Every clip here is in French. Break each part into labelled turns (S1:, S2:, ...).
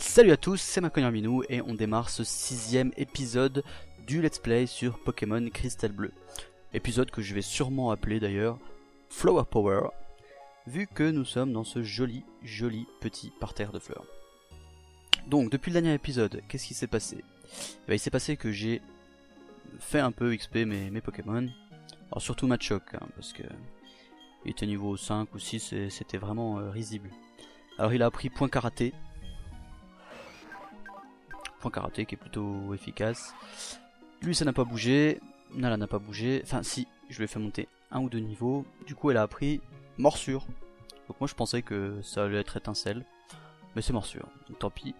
S1: Salut à tous, c'est Macognard Minou et on démarre ce sixième épisode du Let's Play sur Pokémon Crystal Bleu. Épisode que je vais sûrement appeler d'ailleurs Flower Power, vu que nous sommes dans ce joli, joli petit parterre de fleurs. Donc, depuis le dernier épisode, qu'est-ce qui s'est passé? Eh ben, Il s'est passé que j'ai fait un peu XP mes, mes Pokémon. Alors surtout Machoke, hein, parce que il était niveau 5 ou 6 et c'était vraiment euh, risible. Alors il a appris point karaté. Point karaté qui est plutôt efficace. Lui ça n'a pas bougé. Nala n'a pas bougé. Enfin si, je lui ai fait monter un ou deux niveaux. Du coup elle a appris morsure. Donc moi je pensais que ça allait être étincelle. Mais c'est morsure. Tant pis.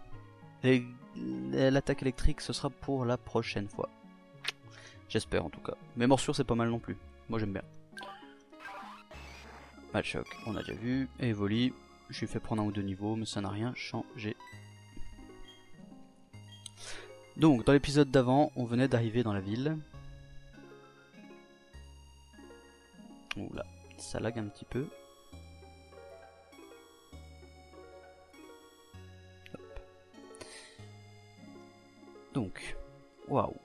S1: L'attaque électrique ce sera pour la prochaine fois. J'espère en tout cas. Mais morsure c'est pas mal non plus. Moi j'aime bien. Matchoc, on a déjà vu. Et je lui ai fait prendre un ou deux niveaux, mais ça n'a rien changé. Donc, dans l'épisode d'avant, on venait d'arriver dans la ville. Oula, ça lag un petit peu. Donc, waouh.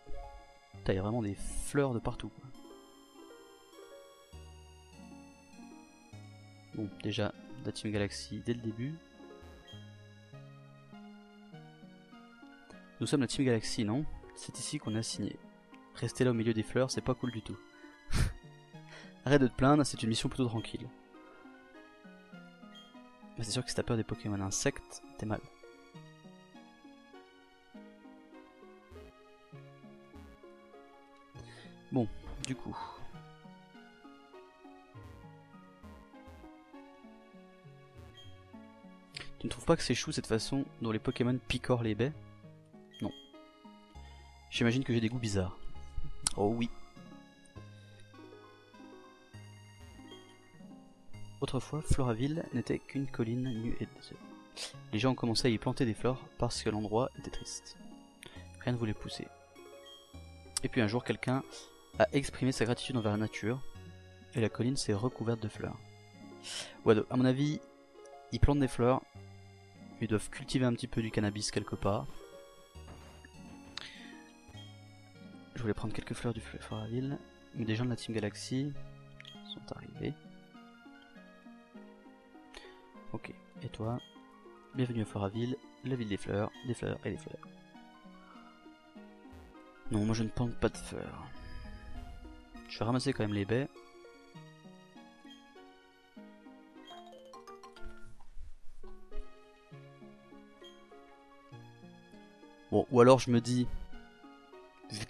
S1: Il y vraiment des fleurs de partout. Bon, déjà, Team Galaxy dès le début. Nous sommes la Team Galaxy, non? C'est ici qu'on a signé. Rester là au milieu des fleurs, c'est pas cool du tout. Arrête de te plaindre, c'est une mission plutôt tranquille. Mais c'est sûr que si t'as peur des Pokémon insectes, t'es mal. Bon, du coup, Tu ne trouves pas que c'est chou cette façon dont les Pokémon picorent les baies? J'imagine que j'ai des goûts bizarres. Oh oui. Autrefois, Floraville n'était qu'une colline nue et désolée. Les gens ont commencé à y planter des fleurs parce que l'endroit était triste. Rien ne voulait pousser. Et puis un jour, quelqu'un a exprimé sa gratitude envers la nature, et la colline s'est recouverte de fleurs. Ouais, à mon avis, ils plantent des fleurs ils doivent cultiver un petit peu du cannabis quelque part. Voulais prendre quelques fleurs du Floraville. Mais des gens de la Team Galaxy sont arrivés. Ok, et toi? Bienvenue à Floraville, la ville des fleurs, des fleurs et des fleurs. Non, moi je ne plante pas de fleurs. Je vais ramasser quand même les baies. Bon, ou alors je me dis,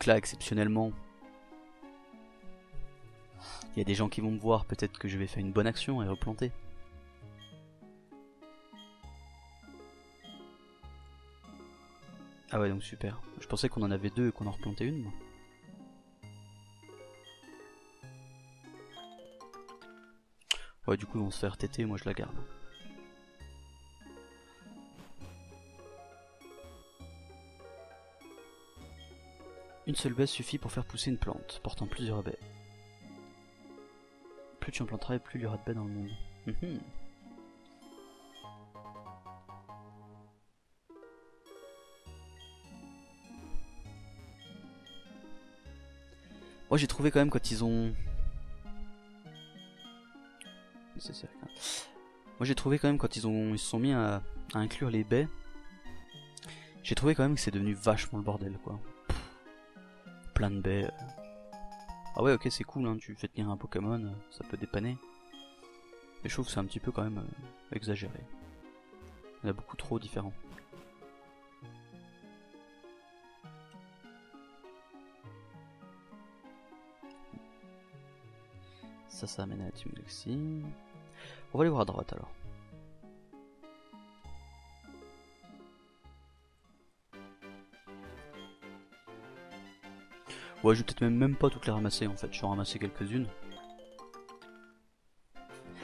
S1: là, exceptionnellement, il y a des gens qui vont me voir, peut-être que je vais faire une bonne action et replanter. Ah ouais, donc super. Je pensais qu'on en avait deux et qu'on en replantait une, moi. Ouais, du coup, on se fait RTT, moi je la garde. Une seule baie suffit pour faire pousser une plante, portant plusieurs baies. Plus tu en planteras, plus il y aura de baies dans le monde. Mhm. Moi j'ai trouvé quand même quand ils ont... Moi j'ai trouvé quand même quand ils ont ils se sont mis à, à inclure les baies. J'ai trouvé quand même que c'est devenu vachement le bordel quoi plein de baies. Ah ouais, ok, c'est cool, hein, tu fais tenir un Pokémon, ça peut dépanner. Mais je trouve que c'est un petit peu quand même euh, exagéré. Il y en a beaucoup trop différents. Ça, ça amène à la Team Galaxy. On va aller voir à droite alors. Ouais, je vais peut-être même, pas toutes les ramasser en fait, je vais en ramasser quelques-unes.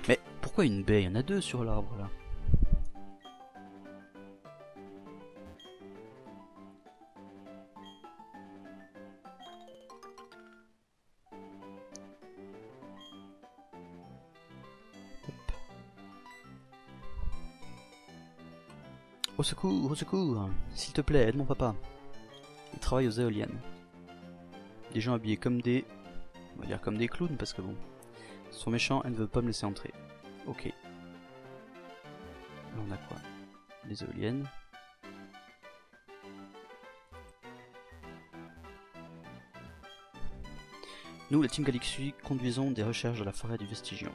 S1: Mais pourquoi une baie? Il y en a deux sur l'arbre là. Au secours, au secours S'il te plaît, aide mon papa. Il travaille aux éoliennes. Des gens habillés comme des... On va dire comme des clowns parce que bon... Ils sont méchants, elle ne veut pas me laisser entrer. Ok. Là on a quoi? Les éoliennes. Nous, la Team Galaxy, conduisons des recherches dans la forêt du Vestigion.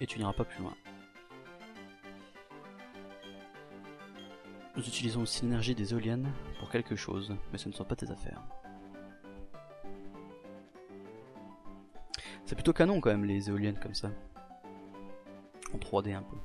S1: Et tu n'iras pas plus loin. Nous utilisons aussi l'énergie des éoliennes pour quelque chose, mais ce ne sont pas tes affaires. C'est plutôt canon quand même les éoliennes comme ça. En 3D un peu.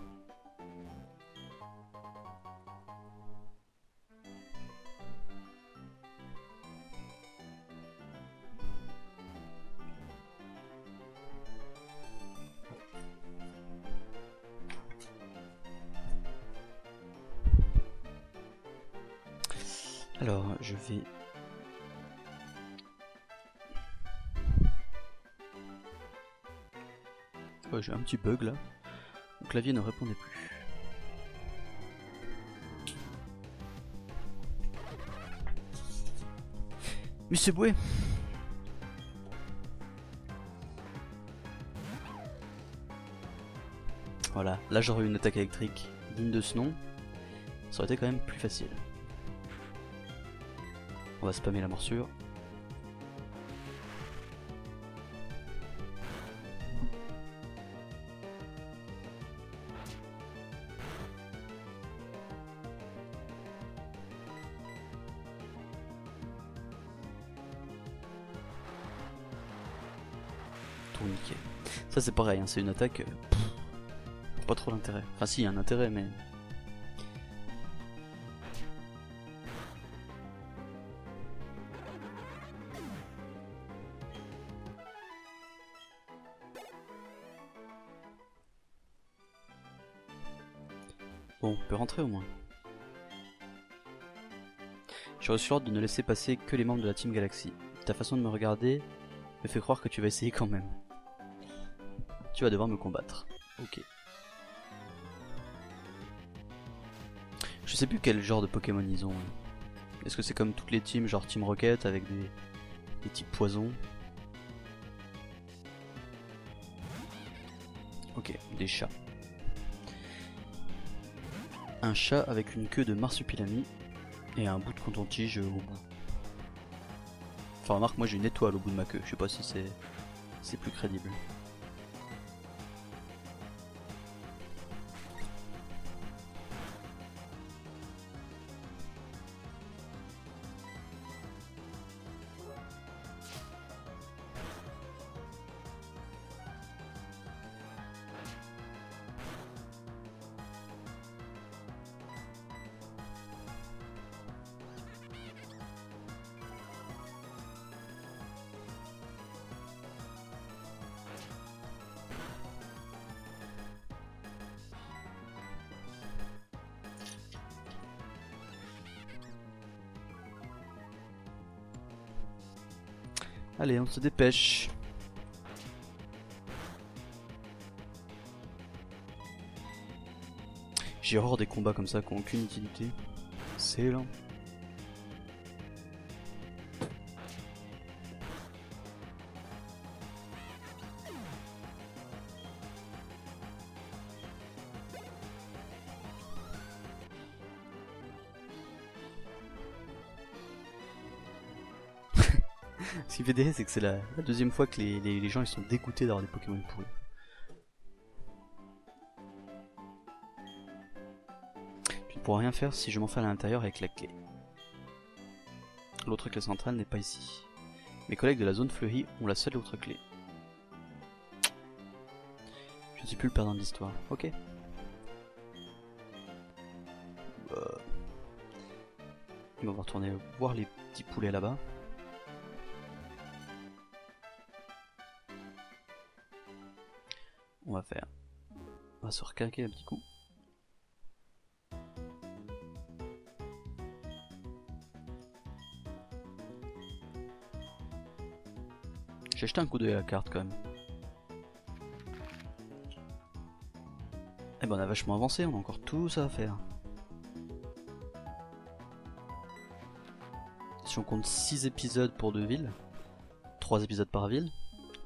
S1: Alors, je vais... Ouais, j'ai un petit bug là. Mon clavier ne répondait plus. Monsieur Boué Voilà, là j'aurais eu une attaque électrique digne de ce nom. Ça aurait été quand même plus facile. On va spammer la morsure. Ça c'est pareil, hein, c'est une attaque... euh, pas trop d'intérêt. Enfin si, il y a un intérêt, mais... Bon, on peut rentrer au moins. J'ai reçu l'ordre de ne laisser passer que les membres de la Team Galaxy. Ta façon de me regarder me fait croire que tu vas essayer quand même. Tu vas devoir me combattre. Ok. Je sais plus quel genre de Pokémon ils ont. hein. Est-ce que c'est comme toutes les teams, genre Team Rocket avec des, des types poisons? Ok, des chats. Un chat avec une queue de marsupilami et un bout de coton-tige au bout. Enfin remarque, moi j'ai une étoile au bout de ma queue, je sais pas si c'est plus crédible. Allez, on se dépêche. J'ai horreur des combats comme ça qui n'ont aucune utilité. C'est lent. Ce qui fait des c'est que c'est la, deuxième fois que les, gens sont dégoûtés d'avoir des Pokémon pourris. Tu ne pourras rien faire si je m'enferme à l'intérieur avec la clé. L'autre clé centrale n'est pas ici. Mes collègues de la zone fleurie ont la seule autre clé. Je ne suis plus le perdant de l'histoire. Ok. Euh. On va retourner voir les petits poulets là-bas. Va se recaquer un petit coup. J'ai jeté un coup d'œil à la carte quand même. Eh ben on a vachement avancé, on a encore tout ça à faire. si on compte 6 épisodes pour deux villes, 3 épisodes par ville,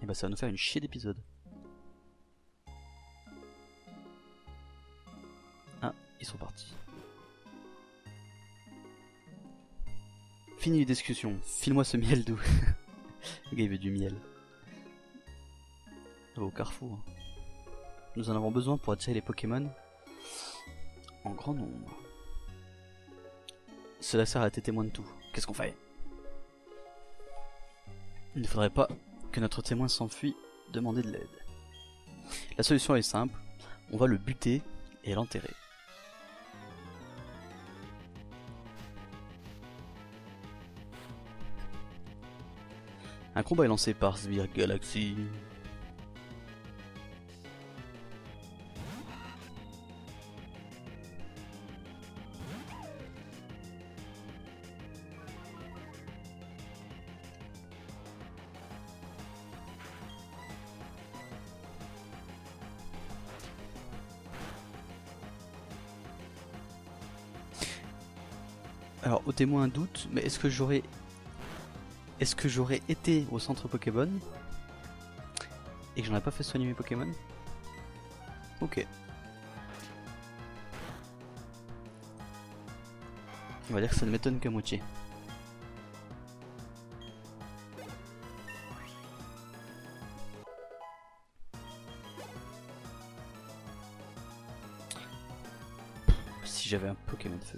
S1: et bah ça va nous faire une chier d'épisodes. Fini les discussions, file-moi ce miel doux. Le gars il veut du miel. Au carrefour. Nous en avons besoin pour attirer les Pokémon en grand nombre. Cela sert à être témoin de tout. Qu'est-ce qu'on fait? Il ne faudrait pas que notre témoin s'enfuit demander de l'aide. La solution est simple, on va le buter et l'enterrer. Un combat est lancé par Sbire Galaxy. Alors, témoin un doute, mais est-ce que j'aurais est-ce que j'aurais été au centre Pokéball et que j'en ai pas fait soigner mes Pokémon? Ok. On va dire que ça ne m'étonne qu'à moitié. Si j'avais un Pokémon feu.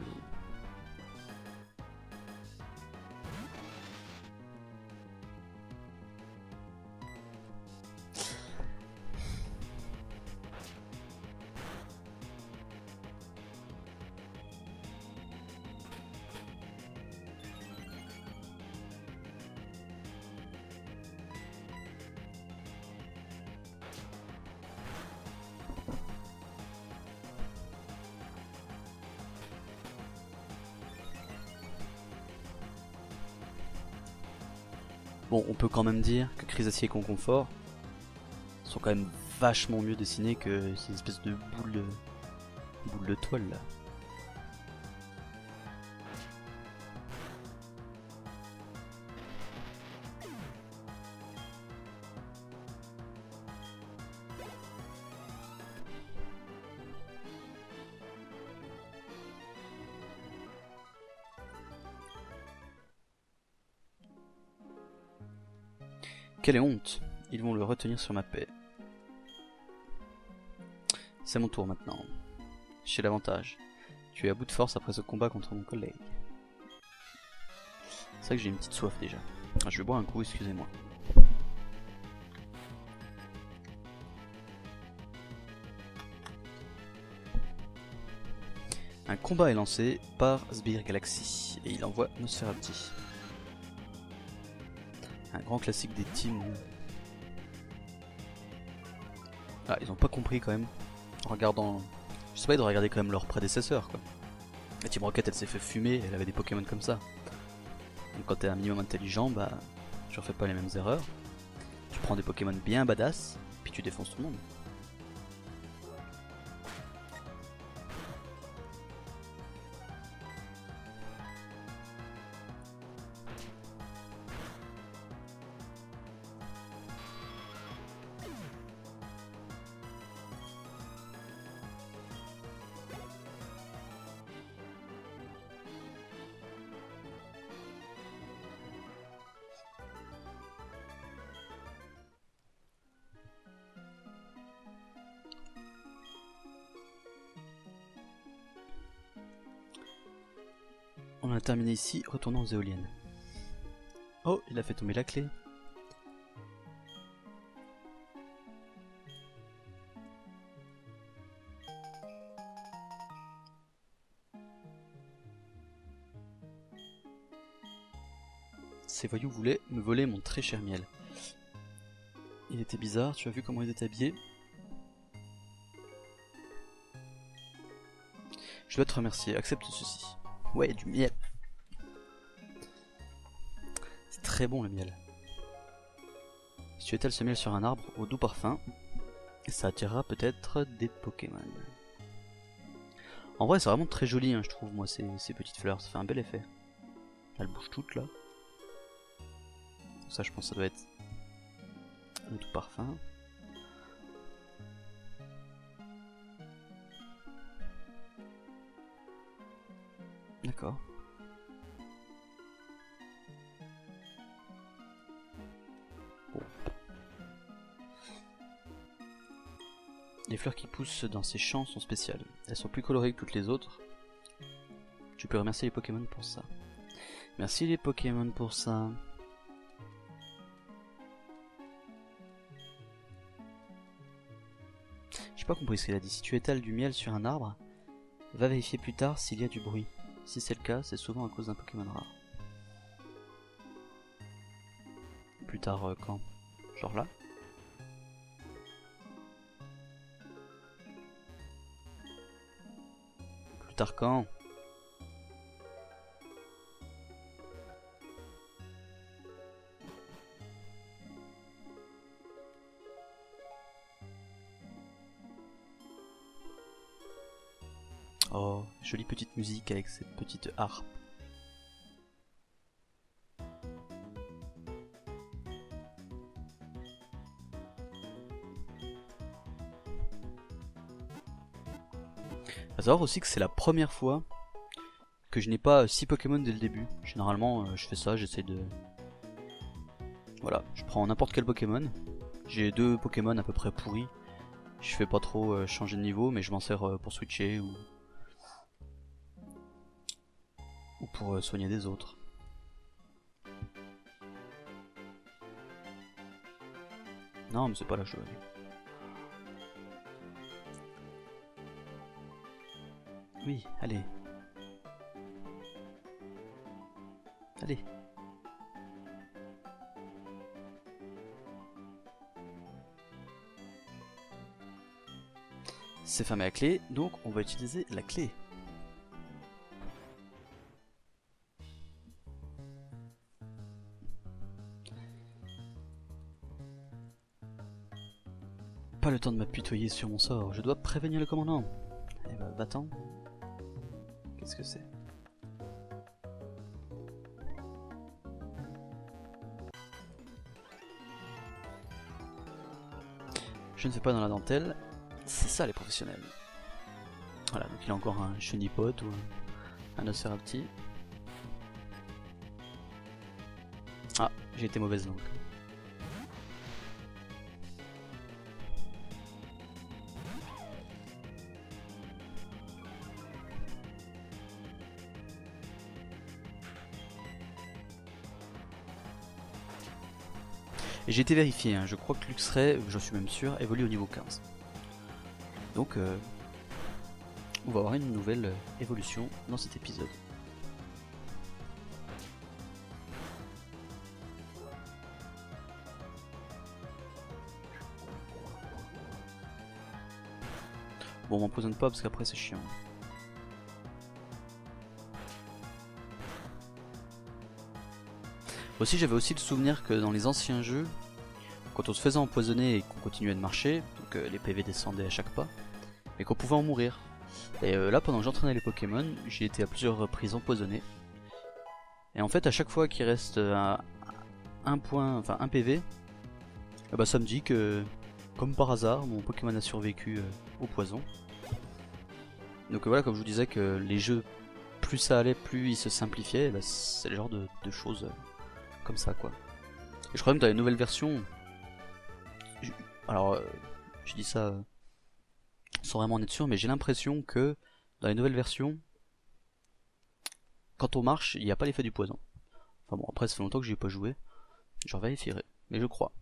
S1: Bon, on peut quand même dire que Chrysacier et Conconfort sont quand même vachement mieux dessinés que ces espèces de boules de, boules toile. Quelle honte Ils vont le retenir sur ma paix. C'est mon tour maintenant. J'ai l'avantage. Tu es à bout de force après ce combat contre mon collègue. C'est vrai que j'ai une petite soif déjà. Ah, je vais boire un coup, excusez-moi. Un combat est lancé par Sbire Galaxy et il envoie Nosferatu. Grand classique des teams. Ah, ils ont pas compris quand même. En regardant. Je sais pas, ils devraient regarder quand même leur prédécesseur quoi. La Team Rocket elle s'est fait fumer, elle avait des Pokémon comme ça. Donc quand t'es un minimum intelligent, bah tu refais pas les mêmes erreurs. Tu prends des Pokémon bien badass, puis tu défonces tout le monde. On a terminé ici, retournons aux éoliennes. Oh, il a fait tomber la clé. Ces voyous voulaient me voler mon très cher miel. Il était bizarre, tu as vu comment il était habillé Je dois te remercier, accepte ceci. Ouais, du miel. Bon le miel. Si tu étales ce miel sur un arbre au doux parfum, ça attirera peut-être des Pokémon. En vrai, c'est vraiment très joli, hein, je trouve, moi, ces, petites fleurs. Ça fait un bel effet. Elle bouge toute là. Ça, je pense ça doit être le tout parfum. D'accord. Fleurs qui poussent dans ces champs sont spéciales. Elles sont plus colorées que toutes les autres. Tu peux remercier les Pokémon pour ça. Merci les Pokémon pour ça. J'ai pas compris ce qu'elle a dit. Si tu étales du miel sur un arbre, va vérifier plus tard s'il y a du bruit. Si c'est le cas, c'est souvent à cause d'un Pokémon rare. Plus tard euh, quand? Genre là? Oh, jolie petite musique avec cette petite harpe. Savoir aussi que c'est la première fois que je n'ai pas 6 Pokémon dès le début. Généralement, euh, je fais ça, j'essaie de... Voilà, je prends n'importe quel Pokémon. J'ai deux Pokémon à peu près pourris. Je fais pas trop euh, changer de niveau, mais je m'en sers euh, pour switcher ou ou pour soigner des autres. Non, mais c'est pas la chose. Oui, allez. Allez. C'est fermé à clé, donc on va utiliser la clé. Pas le temps de m'apitoyer sur mon sort, je dois prévenir le commandant. Eh ben, va-t'en. Qu'est-ce que c'est Je ne fais pas dans la dentelle, c'est ça les professionnels. Voilà, donc il a encore un chenipote ou un Ocerapti. Ah, j'ai été mauvaise donc. J'ai été vérifié, hein, je crois que Luxray, j'en suis même sûr, évolue au niveau 15. Donc, euh, on va avoir une nouvelle euh, évolution dans cet épisode. Bon, on m'empoisonne pas parce qu'après c'est chiant. Aussi, j'avais aussi le souvenir que dans les anciens jeux, quand on se faisait empoisonner et qu'on continuait de marcher, donc euh, les PV descendaient à chaque pas, et qu'on pouvait en mourir. Et euh, là, pendant que j'entraînais les Pokémon, j'ai été à plusieurs reprises empoisonné. Et en fait, à chaque fois qu'il reste un, un point, enfin un PV, eh ben, ça me dit que, comme par hasard, mon Pokémon a survécu euh, au poison. Donc voilà, comme je vous disais que les jeux, plus ça allait, plus ils se simplifiaient, ben, c'est le genre de, de choses comme ça quoi. Et je crois même que dans les nouvelles versions, alors euh, je dis ça euh, sans vraiment en être sûr, mais j'ai l'impression que dans les nouvelles versions, quand on marche, il n'y a pas l'effet du poison. Enfin bon, après ça fait longtemps que j'ai pas joué, j'en vérifierai, mais je crois.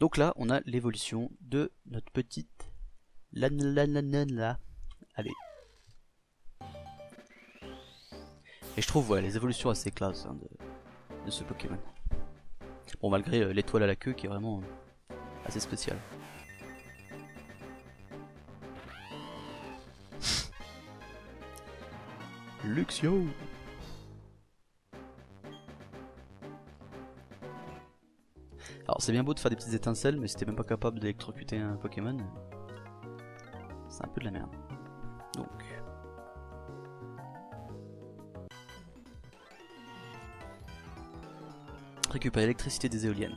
S1: Donc là, on a l'évolution de notre petite la la Allez. Et je trouve ouais, les évolutions assez classe hein, de, de ce Pokémon. Bon, malgré euh, l'étoile à la queue qui est vraiment assez spéciale. Luxio Alors c'est bien beau de faire des petites étincelles, mais si t'es même pas capable d'électrocuter un Pokémon, c'est un peu de la merde. Donc... récupérer l'électricité des éoliennes.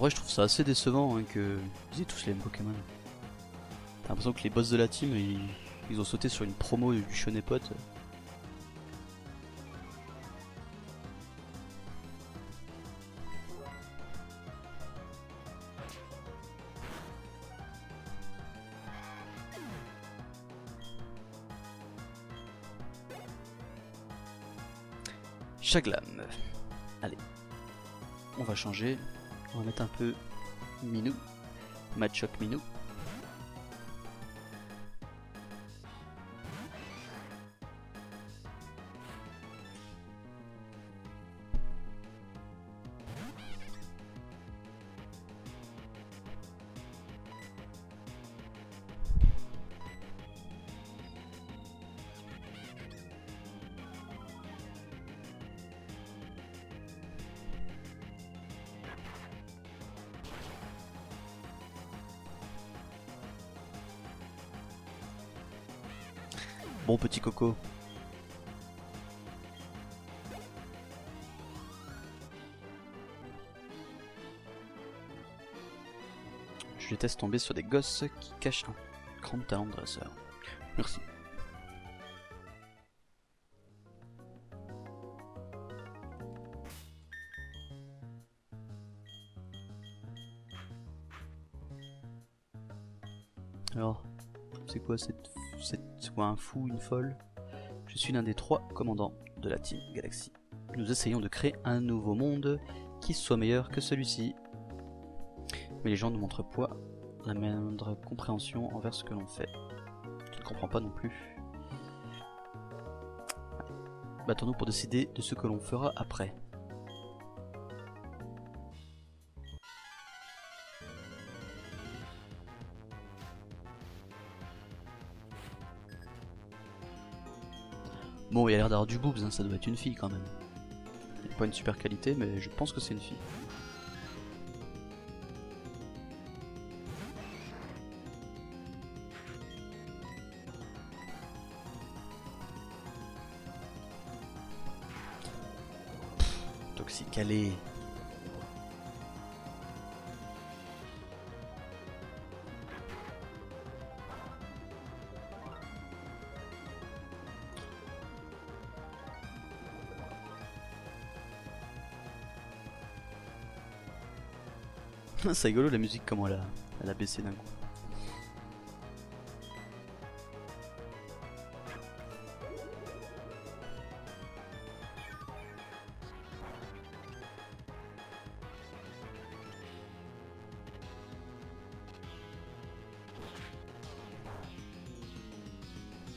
S1: Vrai, je trouve ça assez décevant hein, que ils aient tous les mêmes Pokémon. T'as l'impression que les boss de la team, ils, ont sauté sur une promo du Shonen Pot. Chaglam. Allez. On va changer. On va mettre un peu Minou. Matchok Minou. Petit coco. Je déteste tomber sur des gosses qui cachent un grand talent de dresseur. Merci. Alors, c'est quoi cette c'est quoi un fou, une folle? Je suis l'un des trois commandants de la Team Galaxy. Nous essayons de créer un nouveau monde qui soit meilleur que celui-ci. Mais les gens ne montrent pas la moindre compréhension envers ce que l'on fait. Je ne comprends pas non plus. Battons-nous pour décider de ce que l'on fera après. Bon, il a l'air d'avoir du boobs, hein, ça doit être une fille quand même. Pas une super qualité, mais je pense que c'est une fille. Toxicalé. C'est rigolo la musique comment elle a, elle a baissé d'un coup.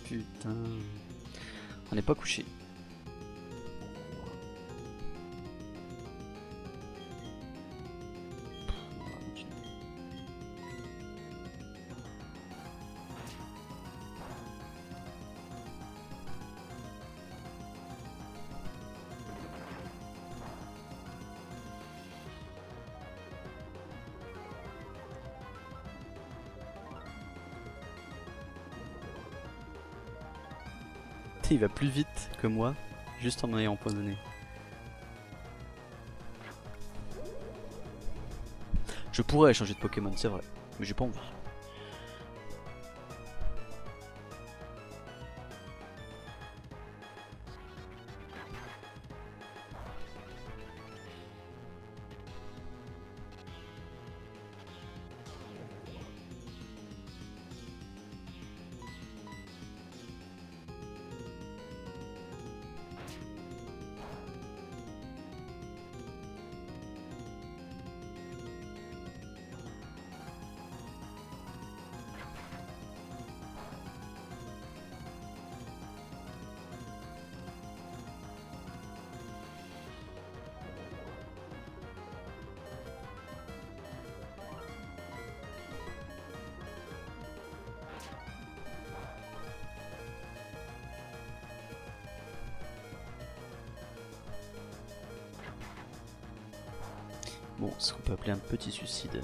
S1: Putain. On n'est pas couché. Il va plus vite que moi, juste en m'ayant empoisonné. Je pourrais changer de Pokémon, c'est vrai, mais j'ai pas envie. Bon, ce qu'on peut appeler un petit suicide.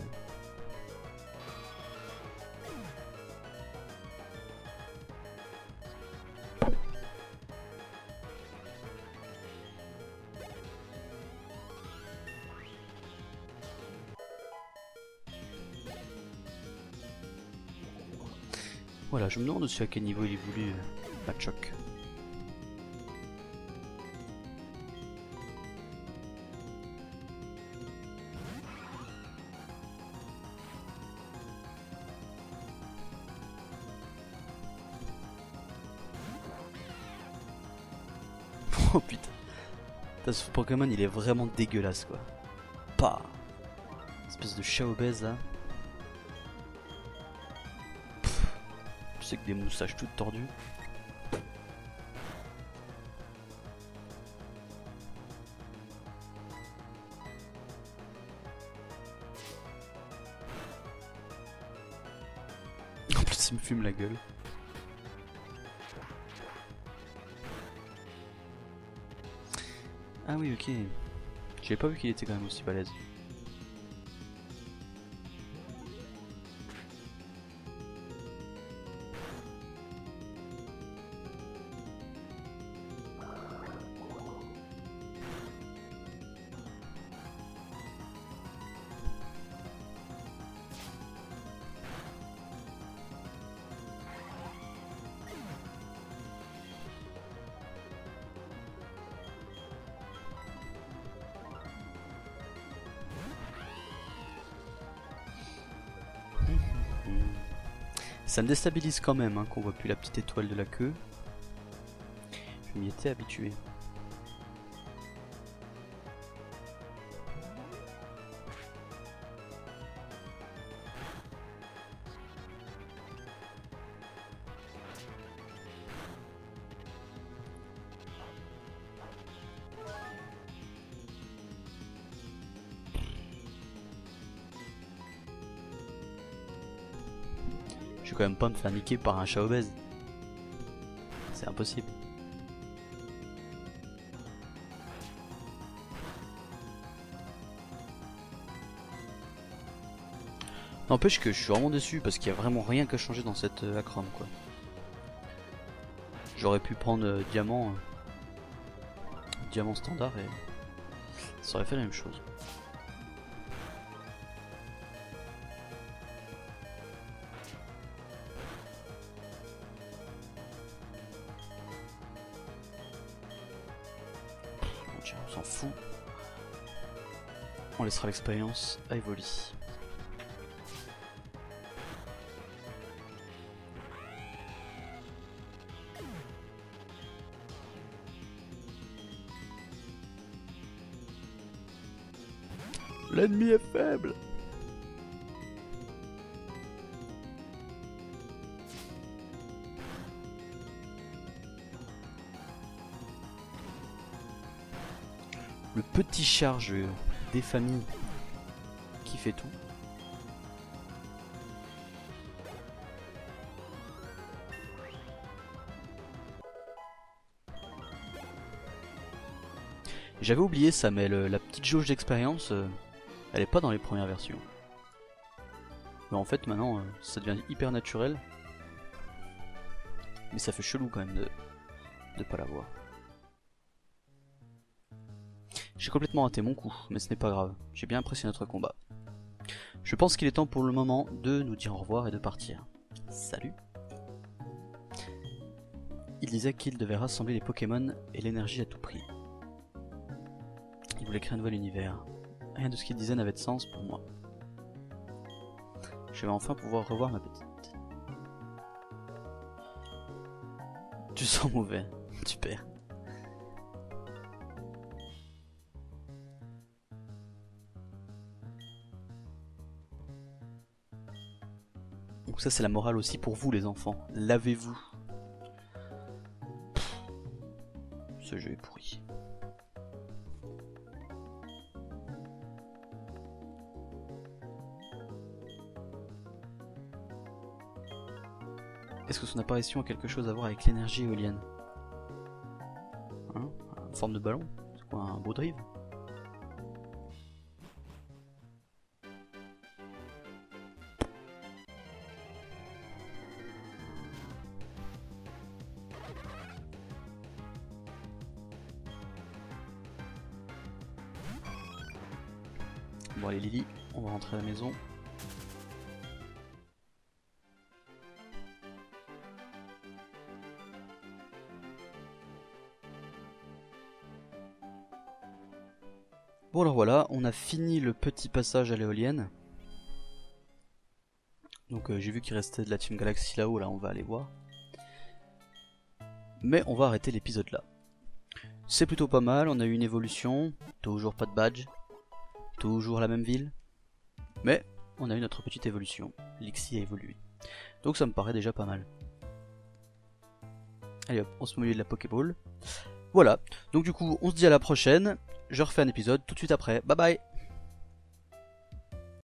S1: Voilà, je me demande aussi à quel niveau il est voulu euh, Machoc. Pokémon il est vraiment dégueulasse quoi. Pas. Espèce de chat obèse là. Sais que des moustaches toutes tordues. En plus il me fume la gueule. Ah oui ok. J'avais pas vu qu'il était quand même aussi balèze. Ça me déstabilise quand même hein, qu'on voit plus la petite étoile de la queue. Je m'y étais habitué. Quand même pas me faire niquer par un chat obèse. C'est impossible. N'empêche que je suis vraiment déçu parce qu'il y a vraiment rien qu'à changer dans cette euh, quoi. J'aurais pu prendre euh, diamant, euh, diamant standard et ça aurait fait la même chose. Laissera l'expérience à Evoli. L'ennemi est faible Le petit charge des familles qui fait tout. J'avais oublié ça, mais la petite jauge d'expérience, euh, elle est pas dans les premières versions. Mais en fait, maintenant, euh, ça devient hyper naturel. Mais ça fait chelou quand même de, de pas l'avoir. J'ai complètement raté mon coup, mais ce n'est pas grave. J'ai bien apprécié notre combat. Je pense qu'il est temps pour le moment de nous dire au revoir et de partir. Salut Il disait qu'il devait rassembler les Pokémon et l'énergie à tout prix. Il voulait créer un nouvel univers. Rien de ce qu'il disait n'avait de sens pour moi. Je vais enfin pouvoir revoir ma petite. Tu sens mauvais. Super. Donc ça c'est la morale aussi pour vous les enfants. Lavez-vous. Ce jeu est pourri. Est-ce que son apparition a quelque chose à voir avec l'énergie éolienne? Hein? Forme de ballon? C'est quoi un beau drive? Bon allez Lily, on va rentrer à la maison. Bon alors voilà, on a fini le petit passage à l'éolienne. Donc euh, j'ai vu qu'il restait de la Team Galaxy là-haut, là on va aller voir. Mais on va arrêter l'épisode là. C'est plutôt pas mal, on a eu une évolution, toujours pas de badge, toujours la même ville. Mais on a eu notre petite évolution, Lixi a évolué. Donc ça me paraît déjà pas mal. Allez hop, on se met de la Pokéball. Voilà, donc du coup on se dit à la prochaine, je refais un épisode tout de suite après. Bye bye